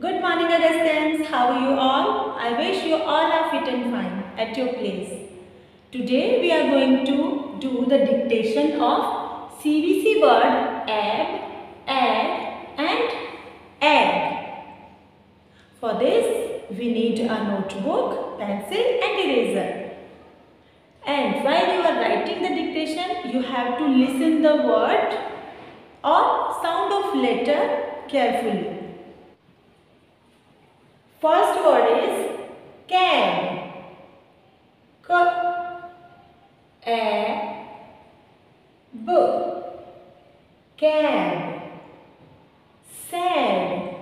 Good morning Agastyans. How are you all? I wish you all are fit and fine at your place. Today we are going to do the dictation of CVC word egg, egg and egg. For this we need a notebook, pencil and eraser. And while you are writing the dictation, you have to listen the word or sound of letter carefully. First word is can. K a b can. Sad.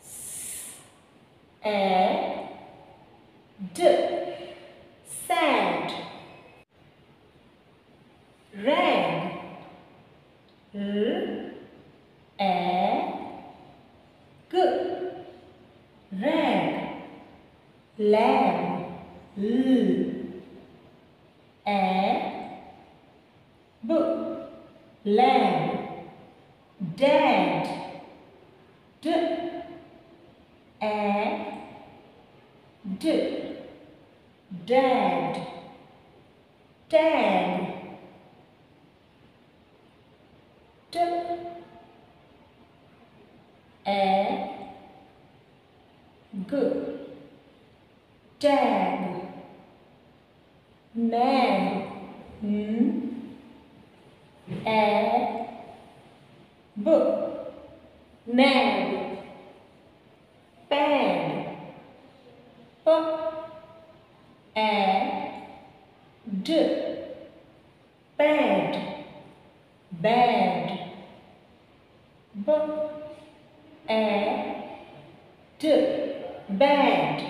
S a d sad. Rag. L a g rag lamb l. A. B. Lamb dad. D. A. D. Dad. Tag t a. G. Tag. Nag. N. A. B. Nag. Pad. P. A. D. Pad. Bad. B. A. D bad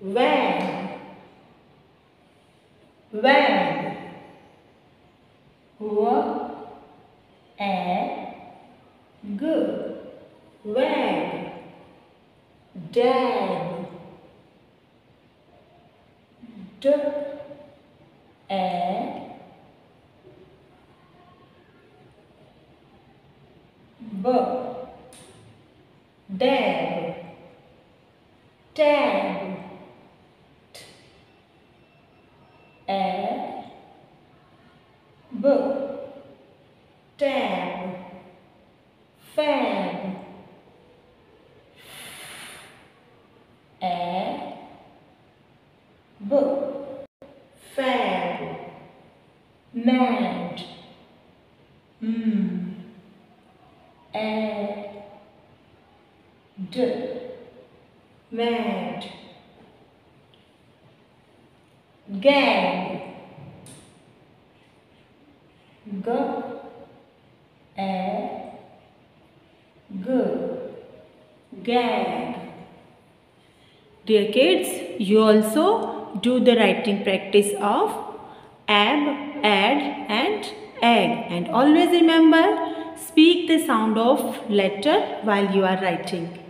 van van w a g wag dag d. A b. Dab, tab, t, a, b, tab, fab, a, b, fab, mad, mm, a, D. Mad. Gang. G. A. G. Gag. Dear kids, you also do the writing practice of ab, ad and egg and always remember speak the sound of letter while you are writing.